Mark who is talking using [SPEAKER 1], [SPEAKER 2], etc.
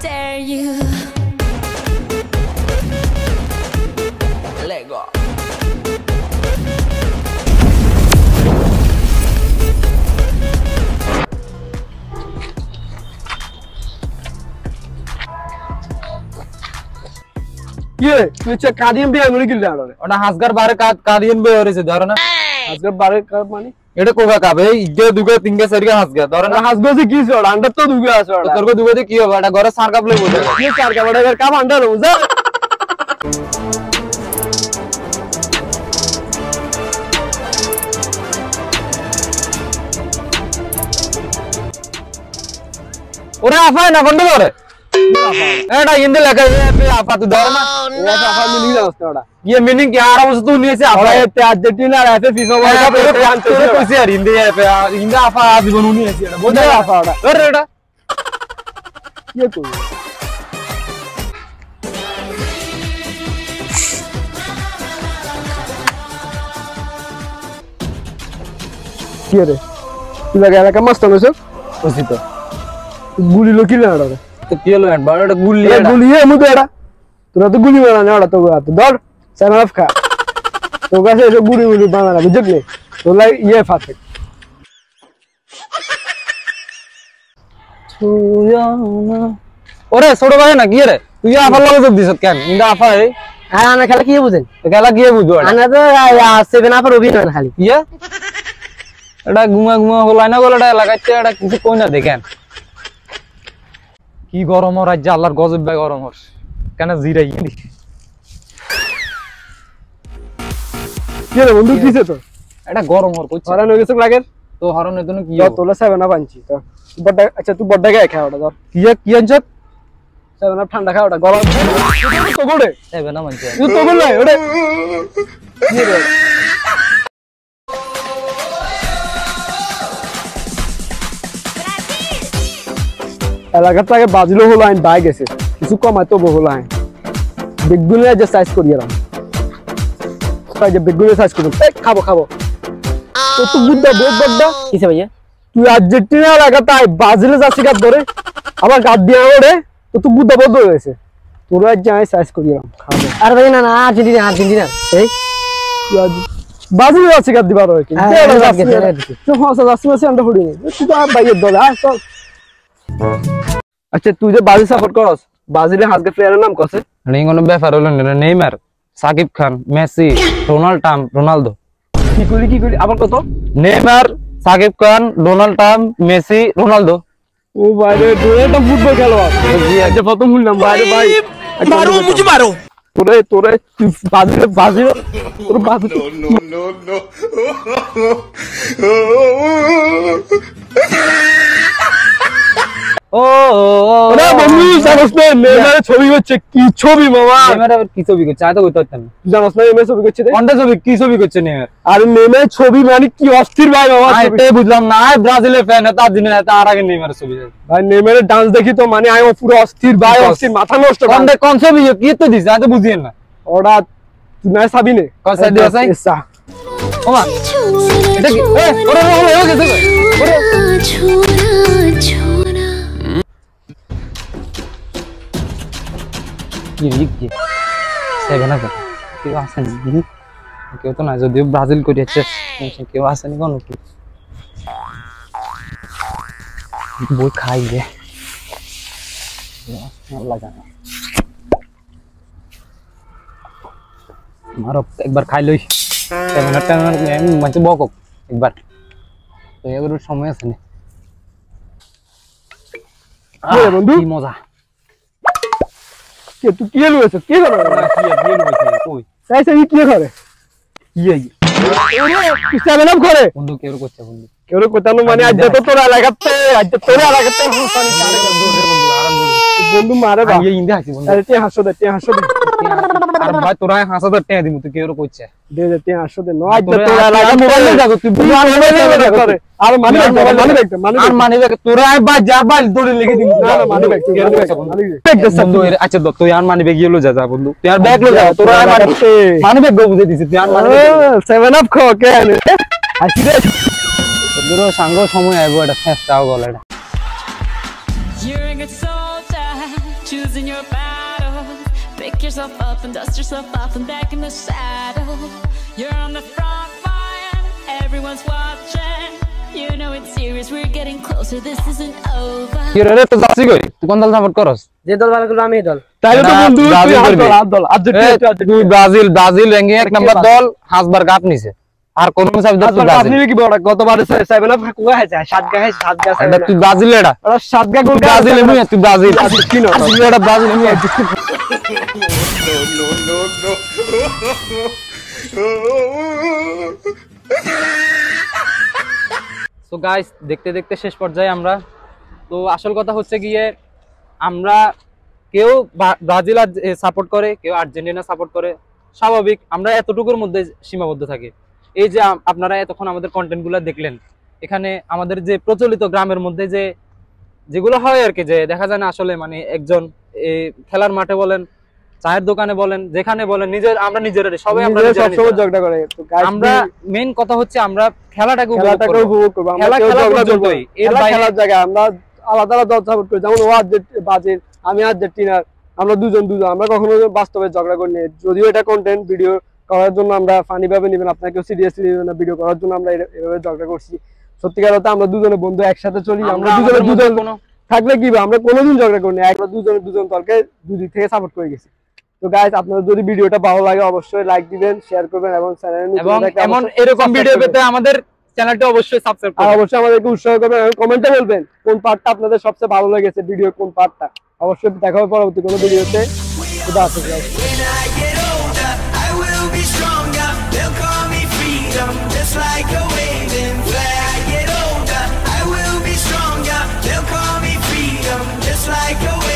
[SPEAKER 1] Dare you.
[SPEAKER 2] ইয়ে তুই হচ্ছে কাদিয়াম বিয়া করে কিনলে আলো
[SPEAKER 3] ওটা হাসগার বারে কাদিয়েন বে হরেছে ধরো না
[SPEAKER 2] আজকে বারে কার মানে
[SPEAKER 3] এটা কোবা কাবে ইগে দুগে তিনগে চারগে হাসগা ধরো না
[SPEAKER 2] হাসবে যে কি আছে ওটা আন্ডার তো দুগে আছে ওটা
[SPEAKER 3] তোর দুগে দিয়ে কি হবে এটা ঘরে সার কাপলে বোঝা
[SPEAKER 2] কি চার কাপড় এর কাপ আন্ডার বুঝা
[SPEAKER 3] ওরে আফায় না বন্ধ করে
[SPEAKER 2] ఏడా ఇందులో
[SPEAKER 3] ये मीनिंग क्या आ रहा है तू नहीं से आप
[SPEAKER 2] ऐसे अर्जेंटीना ऐसे फीफा वर्ल्ड कप ये फ्रांस से
[SPEAKER 3] कैसे यार हिंदी है पे यार हिंदी आफा आप भी बनूनी है
[SPEAKER 2] यार बहुत ज़्यादा
[SPEAKER 3] आफा आ अरे एड़ा ये कोई
[SPEAKER 2] क्या
[SPEAKER 3] रे
[SPEAKER 2] तुला गेला का मस्त नसो তো ইয়ে
[SPEAKER 3] ছোট ভাই না কি? রে তুই আফার লাগে যোগ দিছত কেন? কিন্তু আফা
[SPEAKER 2] হ্যাঁ, খেলা কি বুঝেন?
[SPEAKER 3] খেলা কি বুঝো
[SPEAKER 2] আনা তো সেভেন আফার অভিনয় খালি।
[SPEAKER 3] ইয়া? এটা ঘুমা ঘুমা হলাই না বলে এটা লাগাইতে এটা কিছু কই না দেখেন। কি গরম ও রাজ্য আল্লাহর গজব ভাই গরম হস কেন জিরাই নি?
[SPEAKER 2] কি রে বন্ধু কিছে তো
[SPEAKER 3] এটা গরম হর কইছে।
[SPEAKER 2] হরান গেছে লাগে
[SPEAKER 3] তো হরনের জন্য কি
[SPEAKER 2] তো? তোলা সেভেন আচ্ছা তুই গায়ে ধর।
[SPEAKER 3] কি কি আনছ?
[SPEAKER 2] সেভেন আপ ঠান্ডা খা ওটা গরম। তো গোড়ে
[SPEAKER 3] এবে না মানছে
[SPEAKER 2] তুই তো গোড়ে ওটা কি রে? এলাকার থেকে বাজলো হলো আইন বাই গেছে। কিছু কমায় তবু হলো আইন। বেগুনের যে সাইজ করিয়ে রাম যে বেগুনের সাইজ করুন খাব খাব। তো তুই বুদ্ধা বহুত বড্ডা
[SPEAKER 4] কিসে ভাইয়া
[SPEAKER 2] তুই আর্জেন্টিনা এলাকাতে আয় ব্রাজিলে যাচ্ছি গাত ধরে আবার গাত দিয়ে ওরে তো তুই বুদ্ধা বদ্ধ হয়েছে তোর যাই সাইজ করিয়ে রাম খাব
[SPEAKER 4] আরে ভাই না না আর্জেন্টিনা আর্জেন্টিনা এই?
[SPEAKER 2] ব্রাজিলে যাচ্ছি গাত দিবার হয়
[SPEAKER 4] হ্যাঁ, হ্যাঁ, গেছে,
[SPEAKER 2] যাচ্ছি আমরা হড়ি তুই তো বাইয়ের দলে আয় চল। আচ্ছা তুই যে ব্রাজিল সাপোর্ট করস ব্রাজিলের হাজকে প্লেয়ারের নাম কসে
[SPEAKER 3] রিং কোনো ব্যাপার হলো না Neymar Shakib Khan Messi Ronald টাম রোনালদো
[SPEAKER 2] কি করলি কি করলি আবার কত
[SPEAKER 3] Neymar Shakib Khan Donald Trump Messi Ronaldo
[SPEAKER 2] ও বাইরে তোরে তো ফুটবল খেলোয়াড় আচ্ছা প্রথম শুনলাম বাইরে ভাই মারো মুঝে মারো তোরে তোরে তুই ব্রাজিল ব্রাজিল তোর ব্রাজিল
[SPEAKER 3] ও
[SPEAKER 2] ওরে বন্ধু জানোস না ছবি হচ্ছে কি ছবি মামা?
[SPEAKER 3] আবার কি ছবি করছে? আমি তো কইতে পারতাম
[SPEAKER 2] জানোস না ছবি করছে
[SPEAKER 3] কোনটা ছবি? কি ছবি করছে নেইমার
[SPEAKER 2] আরে নেইমারের ছবি মানে কি অস্থির ভাই মামা
[SPEAKER 3] এটাই বুঝলাম না আয় ব্রাজিলের ফ্যান তার জন্য তার আগে নেইমারের ছবি
[SPEAKER 2] ভাই নেইমারের ডান্স দেখি তো মানে আমি পুরো অস্থির ভাই অস্থির মাথা নষ্ট
[SPEAKER 3] কোনটা কোন ছবি? কি তো দিছে? আমি তো বুঝিয়ে না।
[SPEAKER 2] ওরা তুই না সাবি নে।
[SPEAKER 3] কোন আছে?
[SPEAKER 2] এসা
[SPEAKER 3] ওমা এটা কি? ওরে ওরে ওরে ওরে কি কি সেভেন আপ কেউ আসেনি হুম? কেউ তো না যদিও ব্রাজিল করিয়েছে কেউ আসেনি কোনো কি? বই খাই রে আল্লাহ জানে মারো একবার খাই লই সেভেন আপ টেন মানে বক একবার তো এবার ওর সময় আছে না?
[SPEAKER 2] কি রে বন্ধু?
[SPEAKER 3] কি
[SPEAKER 2] কে তুই কি লুয়েছ কি করে
[SPEAKER 3] কি আর বিয়ে হইছে কই?
[SPEAKER 2] সাই সাই কি করে
[SPEAKER 3] কি
[SPEAKER 2] তুই করে
[SPEAKER 3] বন্ধু কেউ করছে বন্ধু?
[SPEAKER 2] কেউ মানে আজ তো তোর এলাকাতে আজ তোর এলাকাতে। হাসানি বন্ধু মারে বা।
[SPEAKER 3] ইন্দে হাসি বন্ধু।
[SPEAKER 2] আরে তে হাসো দে তে হাসো দে।
[SPEAKER 3] আর ভাই তোরা হাঁস হাজার টাকা দিমু তুই কেউ কইছে?
[SPEAKER 2] দে দে তুই আসো দে নয়
[SPEAKER 3] তোরে
[SPEAKER 2] লাগা মোবাইল
[SPEAKER 3] মোবাইলে
[SPEAKER 2] যাগো তুই বুঝি মোবাইলে আর মানি মানি মানি
[SPEAKER 3] আর মানে তোরা যা দৌড়ে লেগে দিমু
[SPEAKER 2] না না মানি মানি
[SPEAKER 3] বন্ধু।
[SPEAKER 2] মানি
[SPEAKER 3] আচ্ছা তুই আর মানি যা যা বন্ধু। তুই আর ব্যাগ লো যা তোরা আর মানি মানি ব্যাগ বুঝে দিছিস তুই আর মানি
[SPEAKER 2] সেভেন আপ খো কেন আসি রে?
[SPEAKER 3] বন্ধুর সাঙ্গ সময় আইবো এটা ফেস্টাও
[SPEAKER 1] choosing your battles. Pick yourself up and dust yourself off and back in the saddle. You're on the front line, everyone's watching. You know it's serious, we're getting closer, this isn't over.
[SPEAKER 3] কি রে তো যাচ্ছি কই তুই কোন দল support করস
[SPEAKER 4] যে দল ভালো করল আমি দল
[SPEAKER 2] তাইলে তো বন্ধু তুই
[SPEAKER 3] ব্রাজিল
[SPEAKER 2] হাত দল হাত দল
[SPEAKER 3] এ, তুই ব্রাজিল ব্রাজিল র্যাঙ্কিং এক নাম্বার দল হাসবার কাপ নিছে আর কোন
[SPEAKER 2] আপনি কি বড়? কোয়া সাত গা সাত গা
[SPEAKER 3] এটা তুই ব্রাজিল এটা
[SPEAKER 2] ওরা সাত গা গোল
[SPEAKER 3] ব্রাজিল এমনি তুই ব্রাজিল।
[SPEAKER 2] কি?
[SPEAKER 3] তুই এটা ব্রাজিল এমনি সো গাইস দেখতে দেখতে শেষ পর্যায়ে আমরা। তো আসল কথা হচ্ছে গিয়ে আমরা কেউ ব্রাজিল সাপোর্ট করে কেউ আর্জেন্টিনা সাপোর্ট করে স্বাভাবিক আমরা এতটুকুর মধ্যে সীমাবদ্ধ থাকি। এই যে আপনারা এতক্ষণ আমাদের কন্টেন্টগুলো দেখলেন এখানে আমাদের যে প্রচলিত গ্রামের মধ্যে যে যেগুলো হয় আর কি যে দেখা যায় না আসলে মানে একজন এই খেলার মাঠে বলেন চায়ের দোকানে বলেন যেখানে বলেন নিজের আমরা নিজেরা সবাই আমরা
[SPEAKER 2] সবসময় ঝগড়া করে
[SPEAKER 3] আমরা মেইন কথা হচ্ছে আমরা খেলাটাকে
[SPEAKER 2] খেলাটাকে উপভোগ করব আমরা ঝগড়া করব
[SPEAKER 3] এর
[SPEAKER 2] খেলার জায়গায় আমরা আলাদা আলাদা সাপোর্ট করি। যেমন ও ব্রাজিল আমি আর্জেন্টিনার আমরা দুজন দুজন আমরা কখনো বাস্তবে ঝগড়া করি যদিও এটা কন্টেন্ট ভিডিও করার জন্য আমরা ফানি ভাবে নেবেন আপনাকে সিরিয়াসলি নেবেন না ভিডিও করার জন্য আমরা এভাবে ঝগড়া করছি। সত্যিকার অর্থে আমরা দুজনে বন্ধু একসাথে চলি আমরা দুজনে দুজন থাকলে কি? আমরা কোনোদিন ঝগড়া করি না একবার দুজনে দুজন দলকে দুদিক থেকে সাপোর্ট করে গেছি। তো গাইজ আপনাদের যদি ভিডিওটা ভালো লাগে অবশ্যই লাইক দিবেন শেয়ার করবেন এবং চ্যানেলে
[SPEAKER 3] এবং এমন এরকম ভিডিও পেতে আমাদের চ্যানেলটা অবশ্যই সাবস্ক্রাইব
[SPEAKER 2] আর অবশ্যই আমাদেরকে উৎসাহ করবেন এবং কমেন্টে বলবেন কোন পার্টটা আপনাদের সবচেয়ে ভালো লেগেছে ভিডিও কোন পার্টটা অবশ্যই দেখা হবে পরবর্তী কোনো ভিডিওতে খুদা হাফেজ।
[SPEAKER 5] Like a